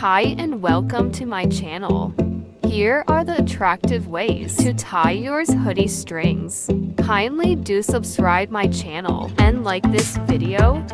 Hi and welcome to my channel. Here are the attractive ways to tie yours hoodie strings. Kindly do subscribe my channel and like this video